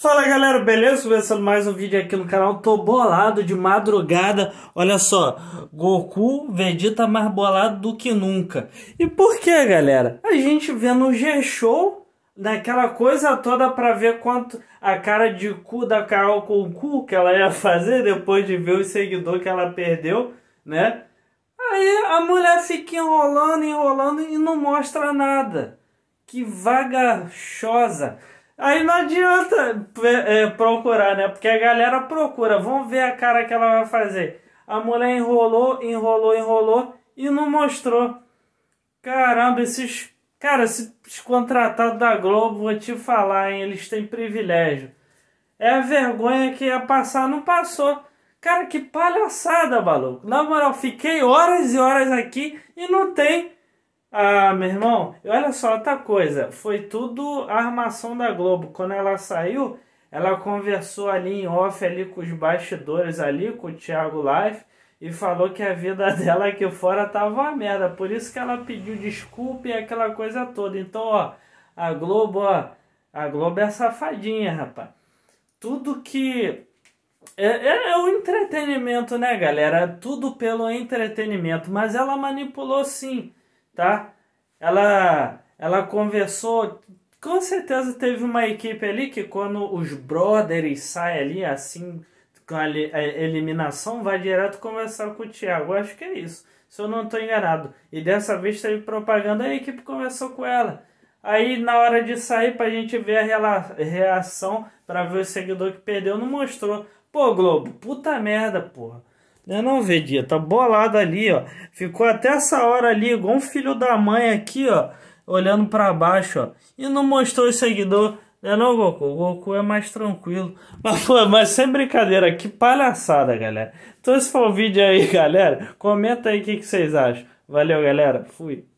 Fala galera, beleza? Começando mais um vídeo aqui no canal. Tô bolado de madrugada. Olha só, Goku, Vegeta mais bolado do que nunca. E por que, galera? A gente vê no G-Show, naquela coisa toda pra ver quanto a cara de cu da Carol com cu que ela ia fazer depois de ver o seguidor que ela perdeu, né? Aí a mulher fica enrolando, enrolando e não mostra nada. Que vagachosa. Aí não adianta é, procurar, né? Porque a galera procura. Vamos ver a cara que ela vai fazer. A mulher enrolou, enrolou, enrolou e não mostrou. Caramba, esses. Cara, esses contratados da Globo, vou te falar, hein? Eles têm privilégio. É a vergonha que ia passar, não passou. Cara, que palhaçada, maluco. Na moral, fiquei horas e horas aqui e não tem ah, meu irmão, olha só outra coisa. Foi tudo a armação da Globo. Quando ela saiu, ela conversou ali em off ali com os bastidores ali, com o Thiago Life, e falou que a vida dela aqui fora tava uma merda. Por isso que ela pediu desculpa e aquela coisa toda. Então, ó, a Globo, ó, a Globo é safadinha, rapaz. Tudo que é, é, é, o entretenimento, né, galera? Tudo pelo entretenimento. Mas ela manipulou sim tá? Ela, ela conversou, com certeza teve uma equipe ali que quando os brothers saem ali, assim, com a eliminação, vai direto conversar com o Thiago. Acho que é isso, se eu não estou enganado. E dessa vez teve propaganda, a equipe conversou com ela. Aí na hora de sair pra gente ver a reação, para ver o seguidor que perdeu, não mostrou. Pô, Globo, puta merda, porra. Eu não, Vegeta, tá bolado ali, ó. Ficou até essa hora ali, igual um filho da mãe aqui, ó. Olhando para baixo, ó. E não mostrou o seguidor. Não é não, Goku? O Goku é mais tranquilo. Mas, pô, mas sem brincadeira, que palhaçada, galera. Então esse foi o vídeo aí, galera. Comenta aí o que, que vocês acham. Valeu, galera. Fui.